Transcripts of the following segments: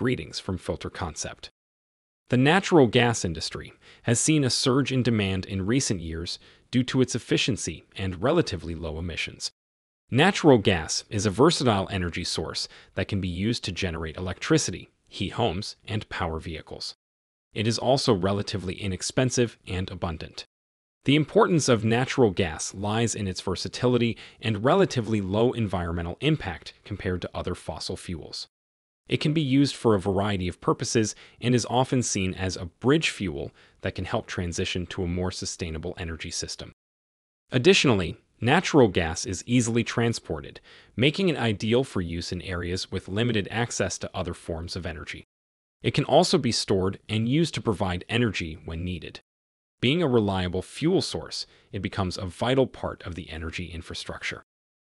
greetings from Filter Concept. The natural gas industry has seen a surge in demand in recent years due to its efficiency and relatively low emissions. Natural gas is a versatile energy source that can be used to generate electricity, heat homes, and power vehicles. It is also relatively inexpensive and abundant. The importance of natural gas lies in its versatility and relatively low environmental impact compared to other fossil fuels. It can be used for a variety of purposes and is often seen as a bridge fuel that can help transition to a more sustainable energy system. Additionally, natural gas is easily transported, making it ideal for use in areas with limited access to other forms of energy. It can also be stored and used to provide energy when needed. Being a reliable fuel source, it becomes a vital part of the energy infrastructure.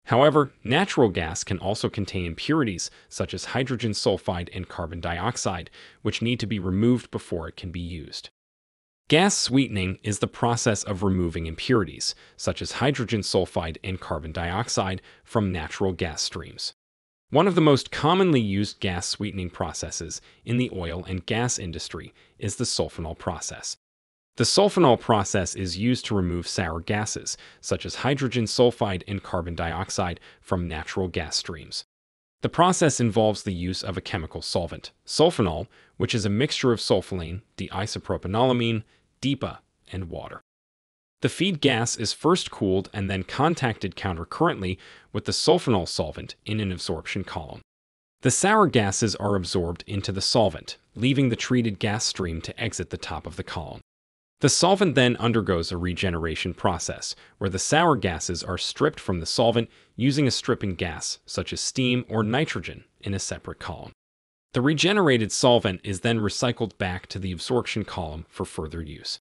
However, natural gas can also contain impurities such as hydrogen sulfide and carbon dioxide, which need to be removed before it can be used. Gas sweetening is the process of removing impurities, such as hydrogen sulfide and carbon dioxide, from natural gas streams. One of the most commonly used gas sweetening processes in the oil and gas industry is the sulfinol process. The sulfinol process is used to remove sour gases, such as hydrogen sulfide and carbon dioxide, from natural gas streams. The process involves the use of a chemical solvent, sulfinol, which is a mixture of sulfolane, diisopropanolamine, DIPA, and water. The feed gas is first cooled and then contacted countercurrently with the sulfinol solvent in an absorption column. The sour gases are absorbed into the solvent, leaving the treated gas stream to exit the top of the column. The solvent then undergoes a regeneration process, where the sour gases are stripped from the solvent using a stripping gas, such as steam or nitrogen, in a separate column. The regenerated solvent is then recycled back to the absorption column for further use.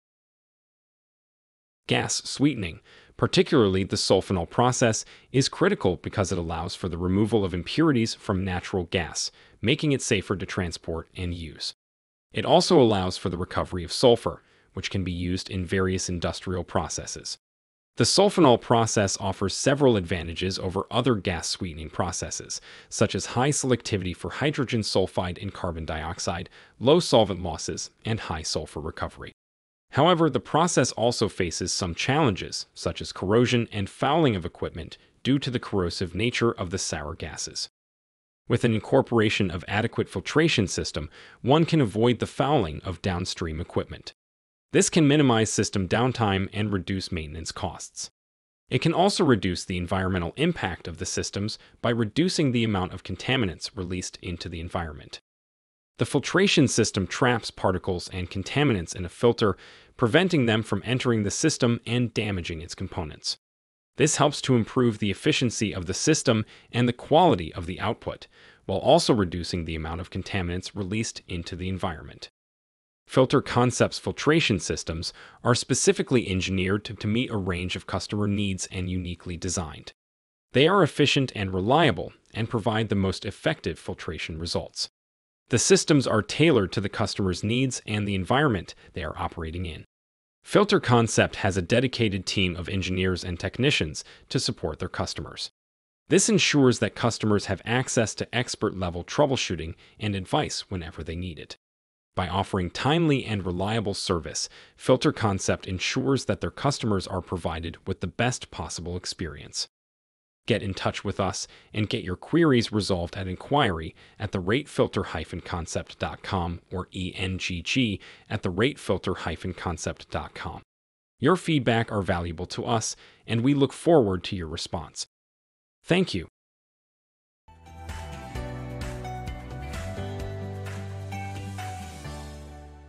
Gas sweetening, particularly the sulfinol process, is critical because it allows for the removal of impurities from natural gas, making it safer to transport and use. It also allows for the recovery of sulfur, which can be used in various industrial processes. The sulfinol process offers several advantages over other gas sweetening processes, such as high selectivity for hydrogen sulfide and carbon dioxide, low solvent losses, and high sulfur recovery. However, the process also faces some challenges, such as corrosion and fouling of equipment due to the corrosive nature of the sour gases. With an incorporation of adequate filtration system, one can avoid the fouling of downstream equipment. This can minimize system downtime and reduce maintenance costs. It can also reduce the environmental impact of the systems by reducing the amount of contaminants released into the environment. The filtration system traps particles and contaminants in a filter, preventing them from entering the system and damaging its components. This helps to improve the efficiency of the system and the quality of the output, while also reducing the amount of contaminants released into the environment. Filter Concepts filtration systems are specifically engineered to, meet a range of customer needs and uniquely designed. They are efficient and reliable and provide the most effective filtration results. The systems are tailored to the customer's needs and the environment they are operating in. Filter Concept has a dedicated team of engineers and technicians to support their customers. This ensures that customers have access to expert level troubleshooting and advice whenever they need it. By offering timely and reliable service, Filter Concept ensures that their customers are provided with the best possible experience. Get in touch with us and get your queries resolved at inquiry at the ratefilter-concept.com or engg at the ratefilter-concept.com. Your feedback are valuable to us, and we look forward to your response. Thank you.